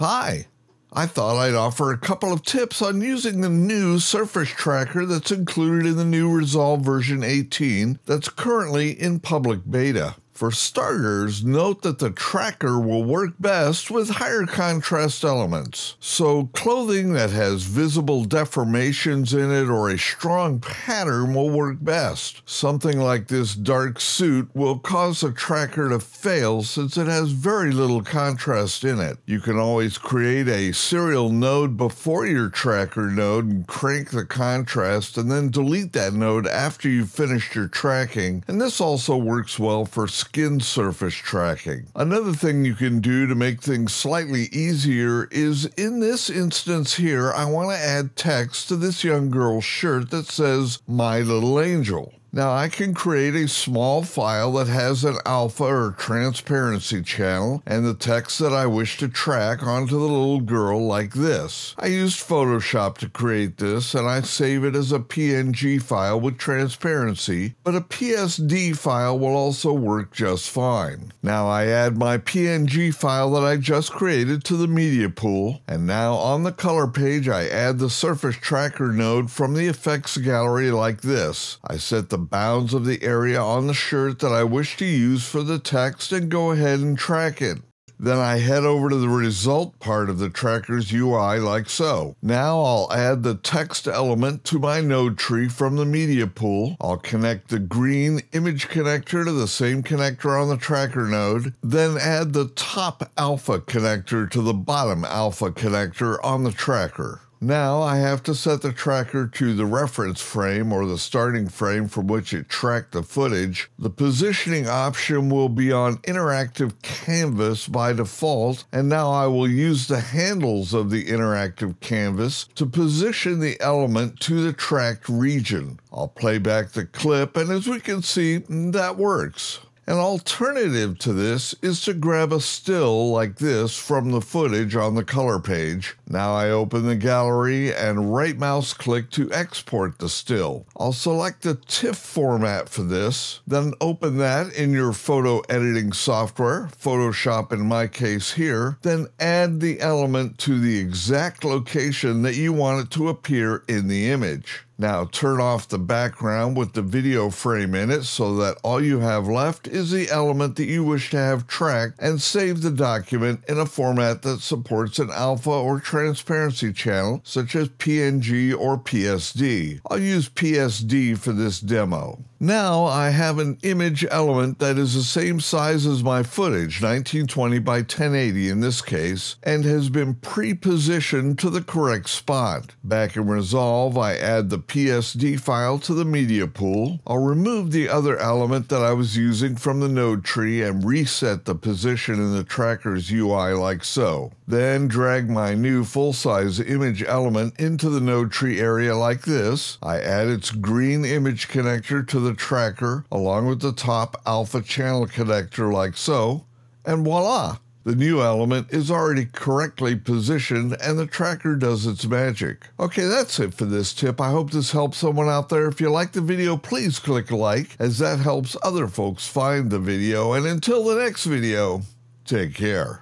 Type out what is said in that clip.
Hi! I thought I'd offer a couple of tips on using the new Surface Tracker that's included in the new Resolve version 18 that's currently in public beta. For starters, note that the tracker will work best with higher contrast elements. So, clothing that has visible deformations in it or a strong pattern will work best. Something like this dark suit will cause the tracker to fail since it has very little contrast in it. You can always create a serial node before your tracker node and crank the contrast and then delete that node after you've finished your tracking. And this also works well for skin surface tracking. Another thing you can do to make things slightly easier is in this instance here, I want to add text to this young girl's shirt that says, My Little Angel. Now I can create a small file that has an alpha or transparency channel and the text that I wish to track onto the little girl like this. I used Photoshop to create this and I save it as a PNG file with transparency, but a PSD file will also work just fine. Now I add my PNG file that I just created to the media pool and now on the color page I add the surface tracker node from the effects gallery like this. I set the bounds of the area on the shirt that I wish to use for the text and go ahead and track it. Then I head over to the result part of the tracker's UI like so. Now I'll add the text element to my node tree from the media pool. I'll connect the green image connector to the same connector on the tracker node, then add the top alpha connector to the bottom alpha connector on the tracker. Now I have to set the tracker to the reference frame or the starting frame from which it tracked the footage. The positioning option will be on interactive canvas by default, and now I will use the handles of the interactive canvas to position the element to the tracked region. I'll play back the clip, and as we can see, that works. An alternative to this is to grab a still like this from the footage on the color page. Now I open the gallery and right mouse click to export the still. I'll select the TIFF format for this, then open that in your photo editing software, Photoshop in my case here, then add the element to the exact location that you want it to appear in the image. Now turn off the background with the video frame in it so that all you have left is the element that you wish to have tracked and save the document in a format that supports an alpha or transparency channel such as PNG or PSD. I'll use PSD for this demo. Now I have an image element that is the same size as my footage, 1920 by 1080 in this case, and has been pre-positioned to the correct spot. Back in Resolve, I add the PSD file to the media pool. I'll remove the other element that I was using from the node tree and reset the position in the tracker's UI like so. Then drag my new full-size image element into the node tree area like this. I add its green image connector to the the tracker along with the top alpha channel connector like so, and voila! The new element is already correctly positioned and the tracker does its magic. Okay, that's it for this tip. I hope this helps someone out there. If you like the video, please click like as that helps other folks find the video. And until the next video, take care.